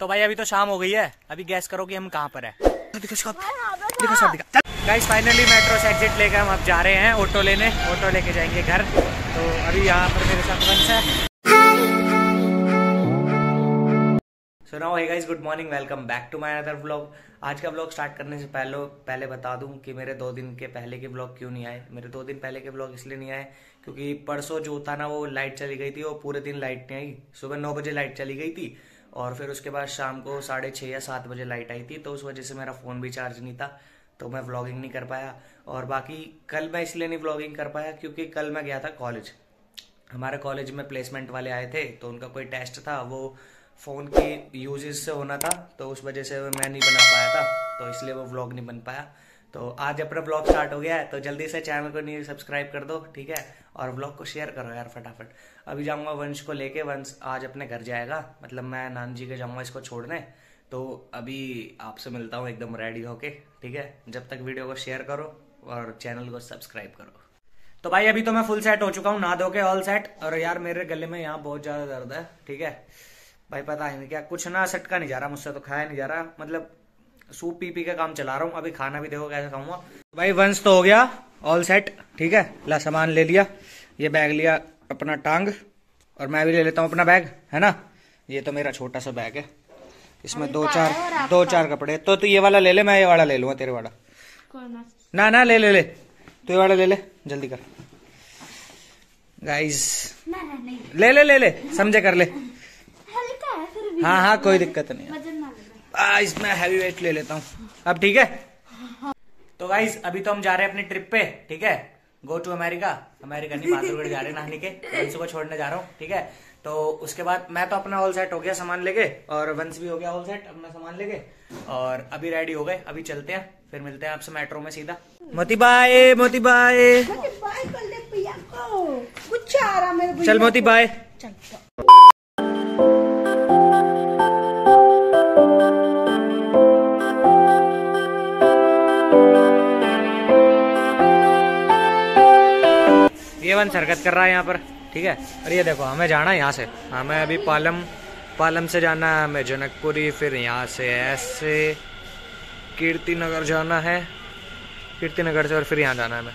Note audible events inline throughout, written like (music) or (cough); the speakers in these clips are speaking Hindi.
तो भाई अभी तो शाम हो गई है। अभी गैस करो कि हम कहाँ पर है। दिखो शॉप दिखो शॉप दिखा गाइस फाइनली मेट्रो से एग्जिट लेकर हम अब जा रहे हैं ऑटो लेने। ऑटो लेके जाएँगे घर। तो अभी यहाँ पर मेरे साथ वंश है। So now hey guys good morning welcome back to my other vlog आज का व्लॉग स्टार्ट करने से पहले पहले बता दूँ कि मेरे दो दिन के पहले के व्लॉग क्यों नहीं आए। मेरे दो दिन पहले के व्लॉग इसलिए नहीं आए क्योंकि परसों जो था ना वो लाइट चली गई थी वो पूरे दिन लाइट नहीं आई। सुबह नौ बजे लाइट चली गई थी। और फिर उसके बाद शाम को साढ़े छः या सात बजे लाइट आई थी तो उस वजह से मेरा फ़ोन भी चार्ज नहीं था तो मैं व्लॉगिंग नहीं कर पाया। और बाकी कल मैं इसलिए नहीं व्लॉगिंग कर पाया क्योंकि कल मैं गया था कॉलेज हमारे कॉलेज में प्लेसमेंट वाले आए थे तो उनका कोई टेस्ट था, वो फ़ोन के यूजेस से होना था तो उस वजह से मैं नहीं बना पाया था तो इसलिए वो व्लॉग नहीं बन पाया। तो आज अपना ब्लॉग स्टार्ट हो गया है तो जल्दी से चैनल को नहीं सब्सक्राइब कर दो, ठीक है? और ब्लॉग को शेयर करो यार फटाफट। अभी जाऊँगा वंश को लेके, वंश आज अपने घर जाएगा। मतलब मैं नान जी के जाऊँगा इसको छोड़ने। तो अभी आपसे मिलता हूँ एकदम रेडी होके, ठीक है? जब तक वीडियो को शेयर करो और चैनल को सब्सक्राइब करो। तो भाई, अभी तो मैं फुल सेट हो चुका हूँ, नहा धो के ऑल सेट और यार, मेरे गले में यहाँ बहुत ज़्यादा दर्द है, ठीक है? भाई, पता है नहीं क्या, कुछ ना, सटका नहीं जा रहा मुझसे तो खाया नहीं जा रहा। मतलब सूप पी पी का काम चला रहा हूँ। अभी खाना भी देखो कैसे खाऊँगा। भाई वंश तो हो गया ऑल सेट ठीक है? ला सामान ले लिया। ये बैग लिया अपना टांग और मैं भी ले लेता हूँ अपना बैग है ना? ये तो मेरा छोटा सा बैग है। इसमें दो चार दो चार कपड़े। तो तू ये वाला ले ले मैं ये वाला ले लूँगा तेरे वाला। ना ना ले ले ले। तू ये वाला ले ले जल्दी कर। गाइस ले ले ले ले समझे कर ले। हाँ हाँ कोई दिक्कत नहीं आ, इसमें हैवी वेट ले लेता हूँ। अब ठीक है? तो गाइज़ अभी तो हम जा रहे हैं अपनी ट्रिप पे ठीक है? गो टू अमेरिका अमेरिका नहीं बहादुरगढ़ जा रहे हैं नहाने के। वंश को छोड़ने जा रहा हूँ ठीक है? तो उसके बाद मैं तो अपना ऑल सेट हो गया सामान लेके और वंश भी हो गया ऑल सेट अपना सामान लेके और अभी रेडी हो गए। अभी चलते हैं फिर मिलते हैं आपसे मेट्रो में सीधा। मोती बाय मोती बाय चल मोती बाय वन हरकत कर रहा है यहाँ पर ठीक है? और ये देखो हमें जाना है यहाँ से। हमें अभी पालम पालम से जाना है हमें जनकपुरी फिर यहाँ से ऐसे कीर्ति नगर जाना है कीर्ति नगर से और फिर यहाँ जाना है हमें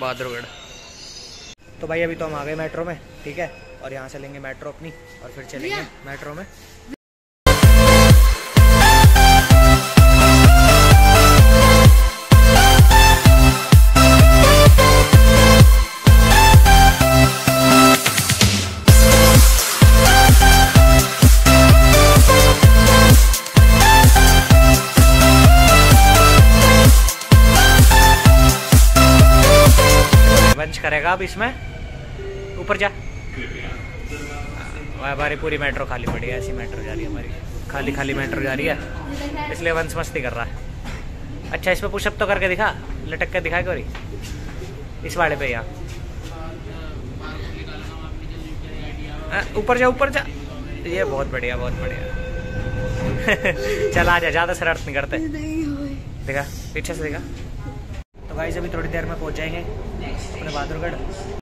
बहादुरगढ़। तो भाई अभी तो हम आ गए मेट्रो में ठीक है? और यहाँ से लेंगे मेट्रो अपनी और फिर चलेंगे मेट्रो में। करेगा अब इसमें। ऊपर जा। हमारी पूरी मेट्रो खाली पड़ी है, ऐसी मेट्रो जा रही है हमारी। खाली खाली मेट्रो जा रही है। इसलिए वंश मस्ती कर रहा है। अच्छा इस पर पुशअप तो करके दिखा। लटक के दिखा कोरी इस वाले पे यहाँ ऊपर जा ऊपर जा। ये बहुत बढ़िया बहुत बढ़िया। (laughs) चल, आ जा, ज़्यादा शरारत नहीं करते। देखा, पीछे से देखा। तो भाई अभी थोड़ी देर में पहुँच जाएँगे। अपने बहादुरगढ़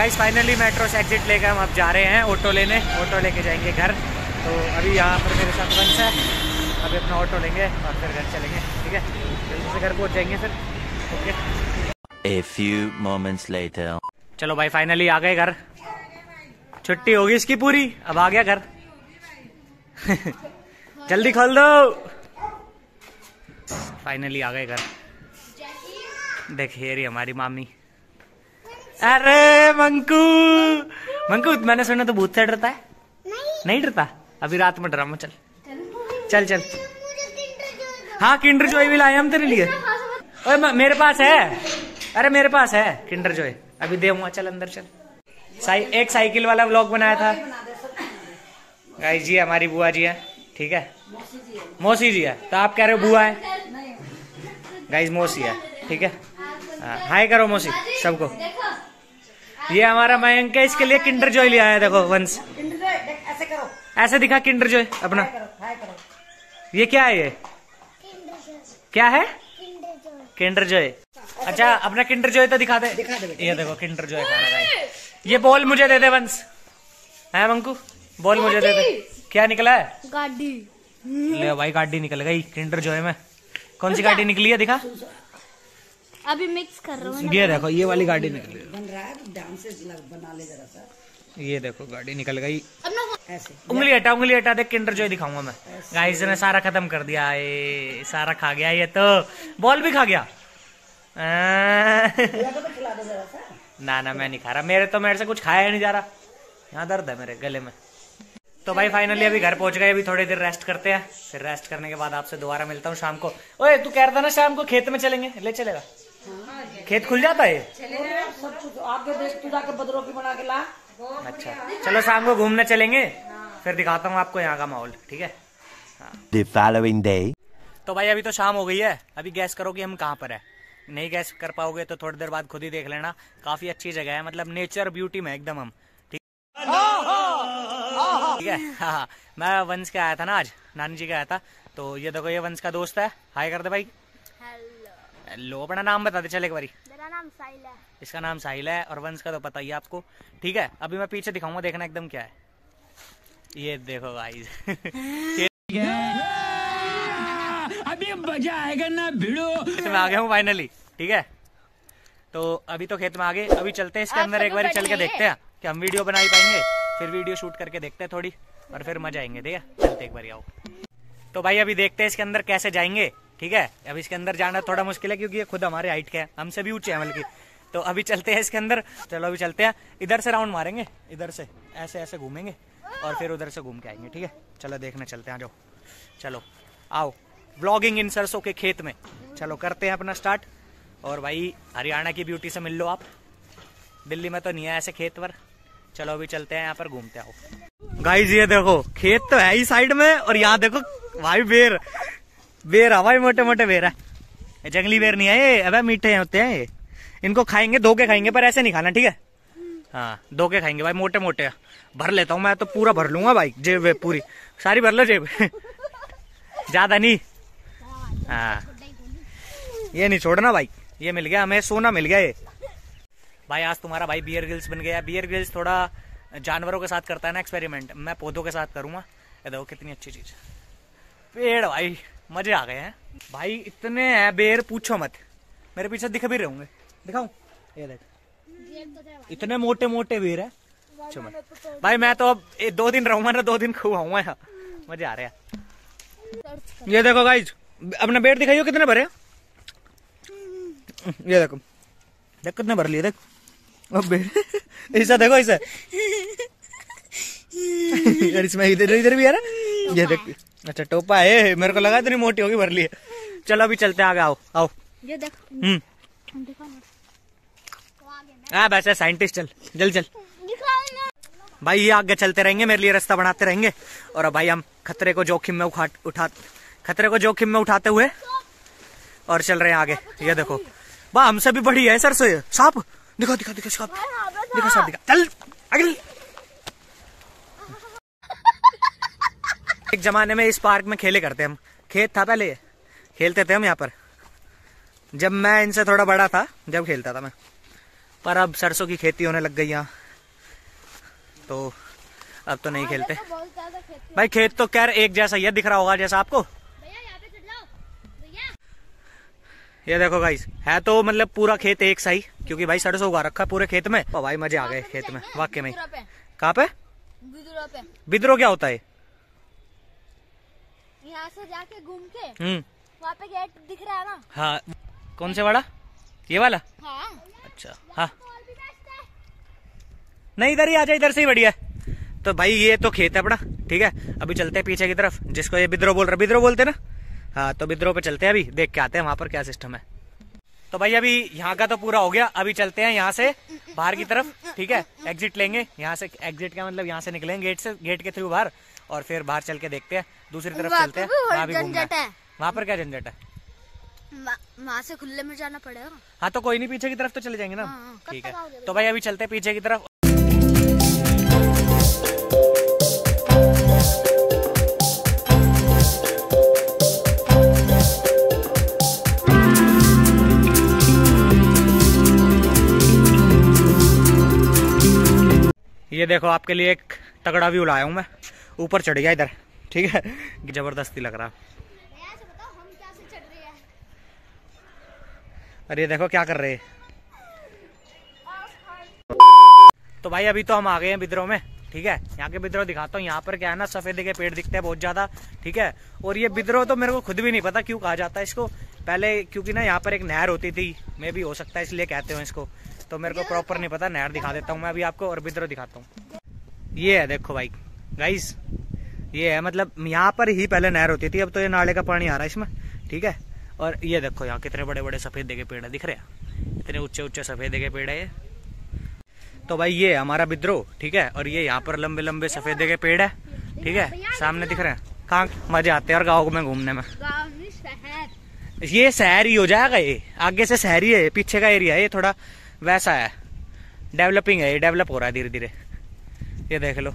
गाइस फाइनली मेट्रो से एग्जिट लेकर हम अब जा रहे हैं ऑटो लेने। ऑटो लेके जाएँगे घर। तो अभी यहाँ पर मेरे साथ वंश है। अभी अपना ऑटो लेंगे और फिर घर चलेंगे। ठीक है? जल्दी से घर पहुँच जाएँगे फिर। Okay A few moments later. चलो भाई फाइनली आ गए घर। छुट्टी होगी इसकी पूरी। अब आ गया घर। (laughs) जल्दी खोल दो। फाइनली आ गए घर। देखिए रही हमारी मामी। अरे मंकू मंकू मैंने सुना तो भूत से डरता है। नहीं। नहीं डरता? अभी रात में ड्रामा चल। चल चल हाँ किंडर जॉय भी लाए हम तेरे लिए। ओए मेरे पास है। अरे मेरे पास है किंडर जॉय अभी दे चल अंदर चल। साई एक साइकिल वाला व्लॉग बनाया था। गाइस जी हमारी बुआ जी है ठीक है? मौसी जी है। तो आप कह रहे हो बुआ है? गाइस मौसी है ठीक है? हाँ, हाय करो मौसी सबको। ये हमारा मयंक है इसके लिए किंडर जॉय ले आया देखो वंश ऐसे करो। ऐसे दिखा किंडर जॉय अपना। करो हाय करो। ये क्या है ये? क्या है? किंडर जॉय अच्छा अपना किंडर जॉय तो दिखा दे। दिखा दे ये देखो किंडर जॉय खाना गाइस ये बॉल मुझे दे दे वंश है मंकू बॉल मुझे दे दे। क्या निकला है? गाड़ी। ले भाई गाड़ी निकल गई किंडर जॉय में। कौन सी गाड़ी निकली है दिखा? अभी मिक्स कर रहा हूँ ये देखो ये वाली गाड़ी निकली बन रहा है ध्यान से लग- बना ले जरा सा। ये देखो गाड़ी निकल गई। ऐसे। उंगली हटा उंगली हटा देख किंडर जॉय दिखाऊँगा मैं। गाइस ने सारा खत्म कर दिया ये सारा खा गया ये तो। बॉल भी खा गया। तो खिला दो जरा सा। ना ना मैं नहीं खा रहा। मेरे तो मेरे से कुछ खाया ही नहीं जा रहा। यहाँ दर्द है मेरे गले में। तो भाई फाइनली अभी घर पहुँच गए अभी थोड़ी देर रेस्ट करते हैं। फिर रेस्ट करने के बाद आपसे दोबारा मिलता हूँ शाम को। ओए तू कह रहा था ना शाम को खेत में चलेंगे? ले चलेगा। खेत खुल जाता है? सब कुछ आगे देख तू जाके बदरों की बना के ला। अच्छा। चलो शाम को घूमने चलेंगे। फिर दिखाता हूँ आपको यहाँ का माहौल ठीक है? The following day. तो भाई अभी तो शाम हो गई है। अभी गैस करो कि हम कहाँ पर है। नहीं गैस कर पाओगे तो थोड़ी देर बाद खुद ही देख लेना। काफ़ी अच्छी जगह है मतलब नेचर ब्यूटी में एकदम हम ठीक? ठीक है? हाँ हाँ। मैं वंश के आया था ना आज नानी जी का आया था। तो ये देखो ये वंश का दोस्त है। हाय कर दे भाई। हेलो अपना नाम बता दे चल एक बारी मेरा नाम साहिल है। इसका नाम साहिल है और वंश का तो पता ही है आपको। ठीक है अभी मैं पीछे दिखाऊँगा देखना एकदम क्या है। ये देखो भाई। अभी मज़ा आएगा ना भिड़ो। में आ गया हूँ फाइनली ठीक है? तो अभी तो खेत में आ गए अभी चलते हैं इसके अंदर एक बार चल के देखते हैं कि हम वीडियो बना ही पाएँगे फिर वीडियो शूट करके देखते हैं थोड़ी और फिर मज़ा आएँगे ठीक है? चलते एक बार आओ। तो भाई अभी देखते हैं इसके अंदर कैसे जाएँगे। ठीक है? अब इसके अंदर जाना थोड़ा मुश्किल है क्योंकि ये खुद हमारे हाइट के हैं। हमसे भी ऊँचे हैं बल्कि। तो अभी चलते हैं इसके अंदर। चलो, अभी चलते हैं। इधर से राउंड मारेंगे। इधर से। ऐसे ऐसे घूमेंगे और फिर उधर से घूम के आएँगे, ठीक है? चलो, देखने चलते हैं जाओ। चलो, आओ। ब्लॉगिंग इन सरसों के खेत में। चलो, करते हैं अपना स्टार्ट और भाई, हरियाणा की ब्यूटी से मिल लो आप। दिल्ली में तो नहीं है ऐसे खेत पर। चलो, अभी चलते हैं, यहाँ पर घूमते आओ। गाइस ये देखो, खेत तो है ही साइड में और यहाँ देखो, भाई, बेर। बेर भाई मोटे मोटे बेर है। जंगली बेर नहीं है, ये अबे मीठे होते हैं, ये। इनको खाएँगे, धो के खाएँगे, पर ऐसे नहीं खाना, ठीक है? हाँ धो के खाएँगे भाई, मोटे मोटे भर लेता हूँ मैं तो पूरा भर लूँगा भाई, जेब पूरी। सारी भर लो जेब। (laughs) ज़्यादा नहीं। हाँ। ये नहीं छोड़ना भाई, ये मिल गया हमें, सोना मिल गया ये। भाई, आज तुम्हारा भाई बियर गिल्स बन गया। बियर गिल्स थोड़ा जानवरों के साथ करता है ना एक्सपेरिमेंट मैं पौधों के साथ करूँगा। देखो कितनी अच्छी चीज़। पेड़ भाई। मज़े आ गए हैं। भाई इतने हैं बेर पूछो मत। मेरे पीछे दिख भी रहे होंगे। दिखाऊँ? ये देख। इतने मोटे मोटे बेर है। भाई मैं तो अब दो दिन रहूँगा ना दो दिन खुआऊँगा यहाँ। मज़े आ रहे हैं। ये देखो गाइज़ अपना बेड दिखाइयो कितने भरे ये देखो। देख कितने भर लिए देख। अब बेड ऐसा देखो ऐसा। (laughs) यार इसमें इधर इधर भी है ना? ये देख। अच्छा टोपा है मेरे को लगा इतनी मोटी होगी भर ली है। चलो अभी चलते हैं आगे आओ आओ। ये देख। हम्म। आ वैसे साइंटिस्ट चल जल चल भाई ये आगे चलते रहेंगे मेरे लिए रास्ता बनाते रहेंगे। और अब भाई हम खतरे को जोखिम में उठा उठा खतरे को जोखिम में उठाते हुए और चल रहे हैं आगे। ये देखो। बा हमसे भी बड़ी है सर से। सांप। दिखा दिखा दिखा सांप। दिखा सांप दिखा। चल आगे। एक जमाने में इस पार्क में खेले करते हम। खेत था पहले खेलते थे हम यहाँ पर। जब मैं इनसे थोड़ा बड़ा था जब खेलता था मैं। पर अब सरसों की खेती होने लग गई यहाँ। तो अब तो नहीं खेलते। खेत भाई खेत तो खैर एक जैसा ही है दिख रहा होगा जैसा आपको। यहाँ ये देखो भाई है तो मतलब पूरा खेत एक सा ही क्योंकि भाई सरसों उगा रखा पूरे खेत में। तो भाई मज़े आ गए खेत में वाक्य में। कहाँ पे? बिदुरा पे। बिद्रो क्या होता है? यहाँ से जाके घूम के हम्म। वहाँ पे गेट दिख रहा है ना? हाँ। कौन से वाला? ये वाला? हाँ। अच्छा हाँ। नहीं इधर ही आ जाए इधर से ही बढ़िया तो भाई ये तो खेत है अपना ठीक है? अभी चलते हैं पीछे की तरफ़ जिसको ये बिद्रो बोल रहा बिद्रो बोलते ना? हाँ तो बिद्रो पे चलते हैं अभी देख के आते हैं वहाँ पर क्या सिस्टम है। तो भाई अभी यहाँ का तो पूरा हो गया अभी चलते हैं यहाँ से बाहर की तरफ़ ठीक है? एग्जिट लेंगे यहाँ से एग्जिट का मतलब यहाँ से निकलेंगे गेट से गेट के थ्रू बाहर और फिर बाहर चल के देखते हैं। दूसरी तरफ़ चलते हैं वहाँ भी घूमना झंझट है। वहाँ पर क्या झंझट है? वहाँ से खुले में जाना पड़ेगा। हाँ तो कोई नहीं पीछे की तरफ़ तो चले जाएँगे ना। हाँ, हाँ। ठीक है। तो भाई अभी चलते हैं पीछे की तरफ़। ये देखो आपके लिए एक तगड़ा व्यू लाया हूँ मैं। ऊपर चढ़ गया इधर। ठीक है? ज़बरदस्ती लग रहा। अरे देखो क्या कर रहे। तो भाई अभी तो हम आ गए हैं बिद्रो में, ठीक है? यहाँ के बिद्रो दिखाता हूँ। यहाँ पर क्या है ना, सफेदे के पेड़ दिखते हैं बहुत ज़्यादा, ठीक है? और ये बिद्रो तो मेरे को खुद भी नहीं पता क्यों कहा जाता है इसको। पहले क्योंकि ना यहाँ पर एक नहर होती थी, मैं भी हो सकता है इसलिए कहते हो इसको। तो मेरे को प्रॉपर नहीं पता, नहर दिखा देता हूँ मैं अभी आपको और बिद्रो दिखाता हूँ। ये है, देखो भाई गाइस ये है मतलब यहाँ पर ही पहले नहर होती थी, अब तो ये नाले का पानी आ रहा है इसमें, ठीक है? और ये देखो यहाँ कितने बड़े बड़े सफेदे के पेड़ है दिख रहे हैं। इतने ऊँचे ऊँचे सफेदे के पेड़ है ये। तो भाई ये हमारा विद्रोह, ठीक है? और ये यहाँ पर लंबे लंबे सफेदे के पेड़ है, ठीक है? सामने दिख रहे हैं। कहाँ? मज़े आते हैं और गाँव में घूमने में। ये शहर ही हो जाएगा ये। आगे से शहर ही है, पीछे का एरिया है, ये थोड़ा वैसा है। डेवलपिंग है, ये डेवलप हो रहा है धीरे धीरे ये देख लो।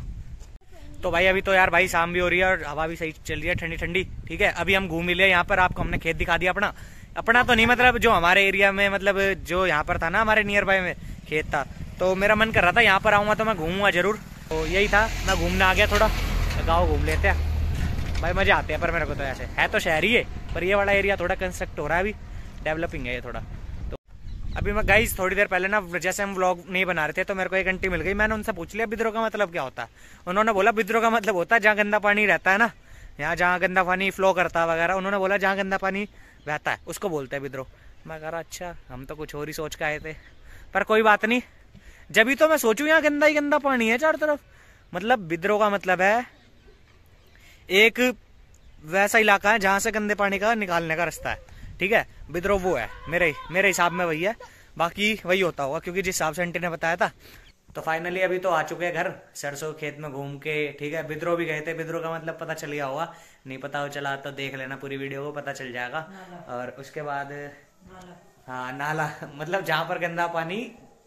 तो भाई, अभी तो यार भाई शाम भी हो रही है और हवा भी सही चल रही है, ठंडी ठंडी। ठीक है, अभी हम घूम लिए यहाँ पर, आपको हमने खेत दिखा दिया अपना। अपना तो नहीं मतलब जो हमारे एरिया में मतलब जो यहाँ पर था ना, हमारे नियर बाय में खेत था। तो मेरा मन कर रहा था यहाँ पर आऊँगा तो मैं घूमूँगा ज़रूर। तो यही था, मैं घूमने आ गया थोड़ा। गाँव घूम लेते हैं। भाई, मज़े आते हैं पर मेरे को तो ऐसे। है तो शहर ही है पर ये वाला एरिया थोड़ा कंस्ट्रक्ट हो रहा है अभी। डेवलपिंग है ये थोड़ा। अभी मैं गाइस थोड़ी देर पहले ना जैसे हम व्लॉग नहीं बना रहे थे तो मेरे को एक घंटी मिल गई। मैंने उनसे पूछ लिया, बिद्रो का मतलब क्या होता? उन्होंने बोला, बिद्रो का मतलब होता है जहाँ गंदा पानी रहता है ना यहाँ जहाँ गंदा पानी फ्लो करता है वगैरह। उन्होंने बोला, जहाँ गंदा पानी बहता है। उसको बोलते हैं बिद्रो। मैं कह रहा अच्छा हम तो कुछ और ही सोच के आए थे। पर कोई बात नहीं। जब तो मैं सोचूं, यहाँ गंदा ही गंदा पानी है चारों तरफ़। मतलब बिद्रो का मतलब है, एक वैसा इलाका है जहाँ से गंदे पानी का निकालने का रास्ता है। ठीक है? विद्रोह वो है। मेरे मेरे हिसाब में वही है। बाकी वही होता होगा क्योंकि जिस हिसाब से आंटी ने बताया था। तो फाइनली अभी तो आ चुके हैं घर सरसों खेत में घूम के ठीक है? विद्रोह भी गए थे। विद्रोह का मतलब पता चल गया होगा। नहीं पता हो चला तो देख लेना पूरी वीडियो को पता चल जाएगा। और उसके बाद हाँ नाला। मतलब जहाँ पर गंदा पानी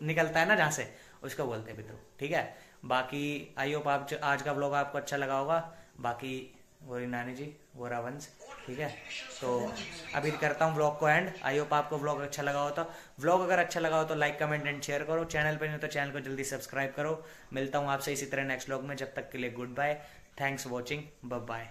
निकलता है ना जहाँ से उसको बोलते हैं विद्रोह ठीक है? बाकी आई होप आप आज का ब्लॉग आपको अच्छा लगा होगा। बाकी वो नानी जी वो रहा वंश ठीक है? तो अभी करता हूँ ब्लॉग को एंड आई होप आपको ब्लॉग अच्छा लगा हो तो ब्लॉग अगर अच्छा लगा हो तो लाइक कमेंट एंड शेयर करो. चैनल पर नहीं तो चैनल को जल्दी सब्सक्राइब करो. मिलता हूँ आपसे इसी तरह नेक्स्ट ब्लॉग में. जब तक के लिए good bye thanks watching bye